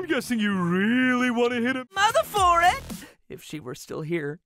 I'm guessing you really want to hit a Mother for it! If she were still here.